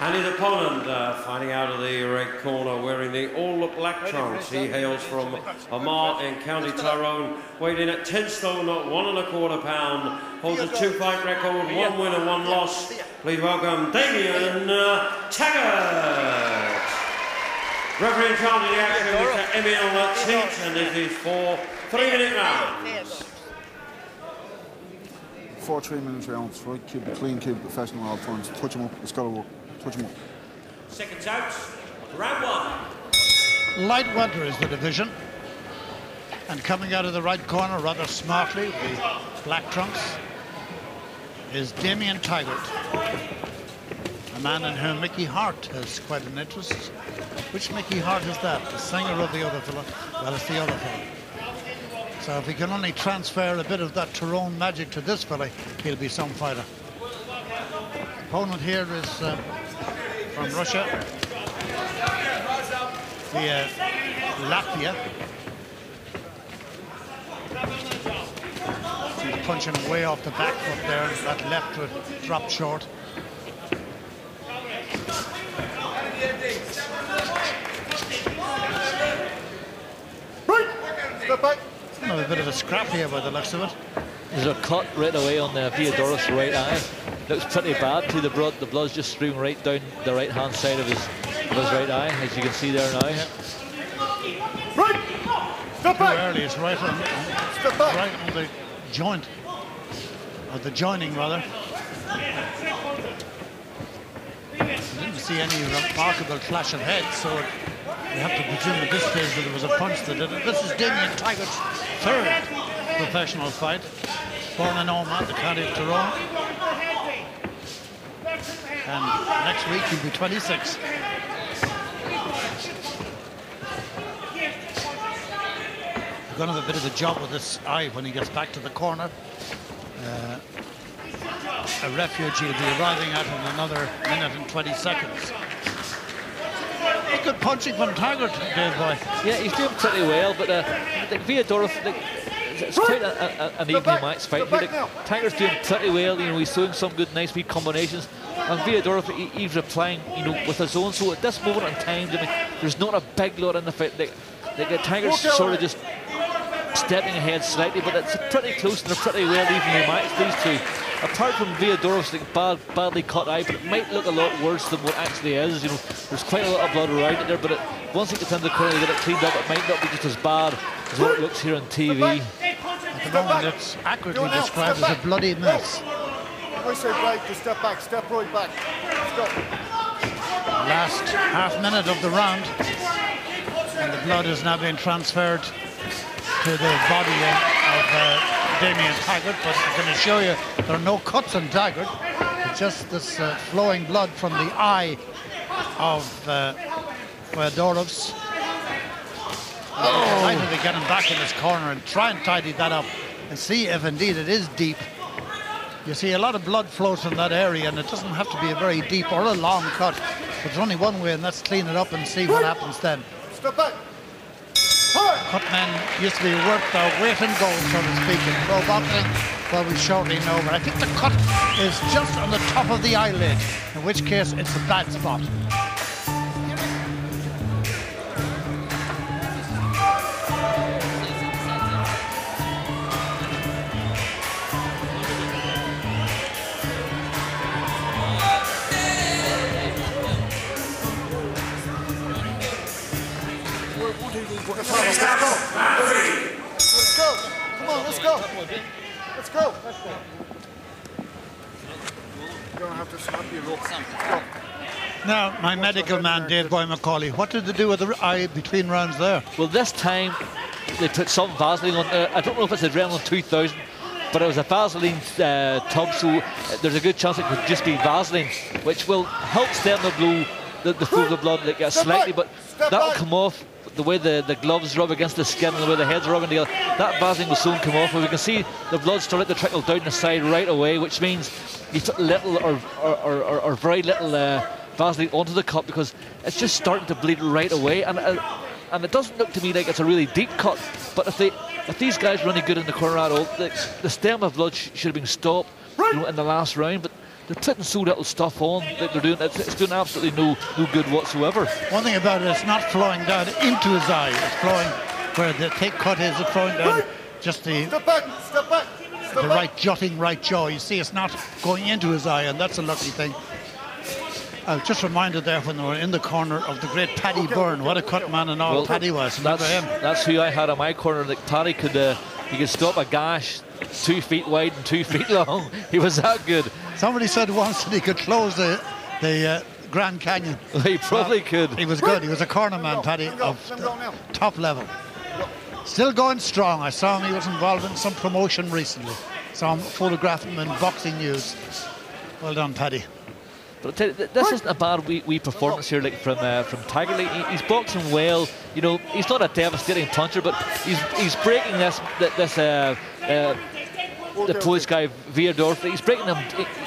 And his opponent, uh, fighting out of the red corner, wearing the all black trunks. He hails from Omagh in County Tyrone, weighed in at 10 stone, not one and a quarter pound. Holds a two-fight record, one win and one loss. Please welcome Damian uh, Taggart. Referee in charge of the action, Mr. Emil Teat, and this is for three-minute rounds. Four three-minute rounds, right? Keep it clean, keep it professional all times. Touch him up, it's got to work. Touch him up. Seconds out, round one. Light welter is the division. And coming out of the right corner rather smartly, the black trunks, is Damian Taggart, a man in whom Mickey Harte has quite an interest. Which Mickey Harte is that? The singer or the other fella? Well, it's the other fella. So if he can only transfer a bit of that Tyrone magic to this fella, he'll be some fighter. Opponent here is uh, from Russia, via uh, Latvia. He's punching way off the back foot there. That left foot dropped short. Step back. a bit of a scrap here by the looks of it. There's a cut right away on the Viadoros right eye. Looks pretty bad to the blood. The blood's just streaming right down the right hand side of his of his right eye, as you can see there now. Right. Step Too back. early. It's right on, Step back. right on the joint, or the joining rather. Didn't see any remarkable clash of heads, so you have to presume at this stage that there was a punch that did it. This is Damian Taggart's third professional fight. Born in Omagh, the county of Tyrone. And next week he'll be 26. He's going to have a bit of a job with this eye when he gets back to the corner. Uh, a refugee will be arriving out in another minute and 20 seconds. Good punching from Taggart, Dave Boy. Yeah, he's doing pretty well, but uh, like Viadorov, like, it's- quite a, a, an evening match fight here. Like, Tiger's doing pretty well, you know, he's throwing some good, nice wee combinations. And Viadorov, he, he's replying, you know, with his own. So at this moment in time, I mean, there's not a big lot in the fight. Like, like uh, Tiger's sort of just stepping ahead slightly, but it's pretty close and a pretty well evenly matched, these two. Apart from Viadorov's like bad, badly cut eye, but it might look a lot worse than what actually is. You know, there's quite a lot of blood around it there, but it, once it gets into the corner, you get it cleaned up. It might not be just as bad as what it looks here on TV. At the moment, it's accurately described as a bloody mess. I say break, just step back. Step right back. Let's. Last half minute of the round, and the blood is now being transferred to the body of uh, Damian Taggart. But I can assure you, there are no cuts on Taggart. It's just this uh, flowing blood from the eye of uh, Fyodorov's. Oh. Trying to get him back in his corner and try and tidy that up and see if indeed it is deep. You see a lot of blood flows in that area and it doesn't have to be a very deep or a long cut. But there's only one way and that's clean it up and see what happens then. Step back. Cut men used to be worth their weight in gold, so to speak, in pro boxing. Well, we shortly know, but I think the cut is just on the top of the eyelid, in which case it's a bad spot. Let's go. Let's go. You're gonna have to snap your rope. Let's go. Now, my medical man, Dave Boy McAuley, what did they do with the eye between rounds there? Well, this time they put some Vaseline on. Uh, I don't know if it's Adrenaline 2000, but it was a Vaseline uh, tub, so there's a good chance it could just be Vaseline, which will help stem the blow, the, the of the blood like, uh, Step slightly, back. but Step that'll back. come off. The way the, the gloves rub against the skin and the way the heads are rubbing together, that Vaseline will soon come off. But we can see the blood starting to trickle down the side right away, which means you put little or, or, or, or, very little uh, Vaseline onto the cut because it's just starting to bleed right away. And uh, and it doesn't look to me like it's a really deep cut. But if they if these guys are any good in the corner at all, the, the stem of blood sh- should have been stopped you know, in the last round. But they're putting so little stuff on that they're doing. It's, it's doing absolutely no no good whatsoever. One thing about it, it's not flowing down into his eye. It's flowing where the thick cut is. It's flowing down just the Step back, step back. Step the back. right jutting right jaw. You see, it's not going into his eye, and that's a lucky thing. I was just reminded there when they were in the corner of the great Paddy Byrne. What a cut man and all Paddy was. That's, him? that's who I had on my corner. Like Paddy could uh, he could stop a gash two feet wide and two feet long. He was that good. Somebody said once that he could close the the uh, Grand Canyon. He probably could. He was good. He was a corner man, Paddy, of the top level. Still going strong. I saw him. He was involved in some promotion recently. Saw him photographing him in boxing news. Well done, Paddy. But you, this isn't a bad wee, wee performance here, like from uh, from Tiger. He- he's boxing well. You know, he's not a devastating puncher, but he's he's breaking this th- this uh, uh, the Polish guy Viador. He's breaking him.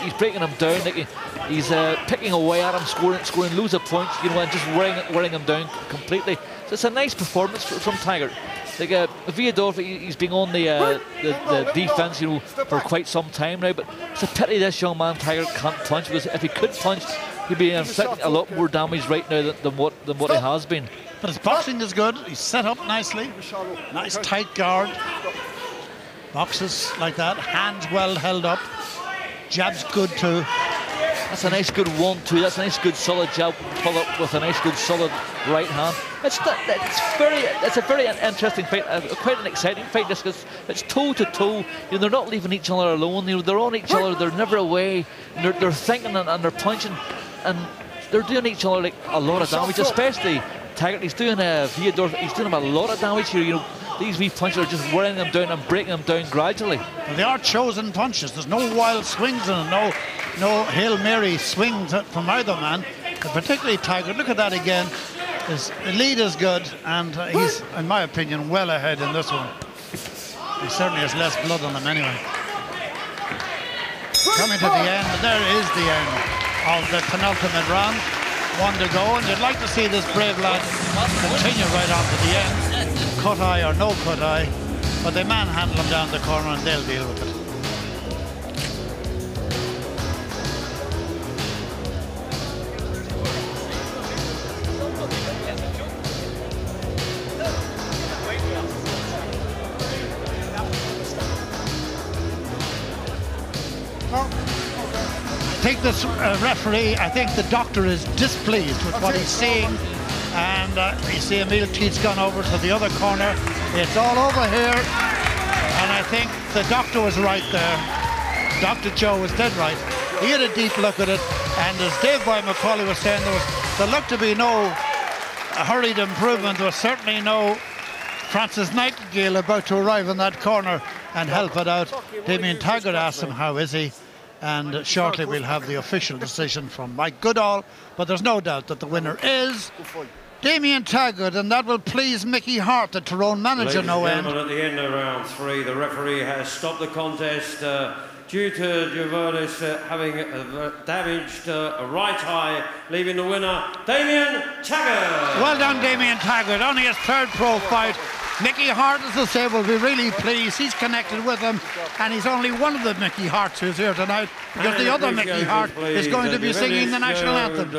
He's breaking him down. Like he, he's uh, picking away at him, scoring scoring loads of points. You know, and just wearing wearing him down completely. So it's a nice performance from Tiger. Like uh, he's been on the, uh, the the defense, you know, for quite some time now. But it's a pity this young man Tiger can't punch because if he could punch, he'd be inflicting a lot more damage right now than, than what than what he has been. But his boxing is good. He's set up nicely. Nice tight guard. Boxes like that. Hands well held up. Jabs good too. That's a nice good one-two. That's a nice good solid jab, pull up with a nice good solid right hand. It's it's very it's a very interesting fight, uh, quite an exciting fight. This because it's toe to toe. You know they're not leaving each other alone. You know they're on each other. They're never away. They're, they're thinking and, and they're punching, and they're doing each other like a lot of damage. Especially Taggart. He's doing a Viador. He's doing him a lot of damage here. You know these wee punches are just wearing them down and breaking them down gradually. And they are chosen punches. There's no wild swings in it. No, no Hail Mary swings from either man. Particularly Tiger. Look at that again. His lead is good, and uh, he's, in my opinion, well ahead in this one. He certainly has less blood on him anyway. Coming to the end, there is the end of the penultimate round. One to go, and you'd like to see this brave lad continue right on to the end. Cut eye or no cut eye, but they manhandle him down the corner and they'll deal with it. Think this uh, referee, I think the doctor is displeased with what he's seeing. And uh, you see Emil Teet's gone over to the other corner. It's all over here. And I think the doctor was right there. Dr. Joe was dead right. He had a deep look at it. And as Dave Boy McAuley was saying, there, was, there looked to be no hurried improvement. There was certainly no Francis Nightingale about to arrive in that corner and help it out. Damian Taggart asked him, how is he? And shortly we'll have the official decision from Mike Goodall. But there's no doubt that the winner is Damian Taggart, and that will please Mickey Harte, the Tyrone manager, Ladies no and end. gentlemen, at the end of round three, the referee has stopped the contest uh, due to Jovertis uh, having uh, damaged uh, a right eye, leaving the winner, Damian Taggart. Well done, Damian Taggart. Only his third pro fight. Mickey Harte, as I say, will be really pleased. He's connected with him, and he's only one of the Mickey Hartes who's here tonight because the other Mickey Harte is going to be singing the national anthem.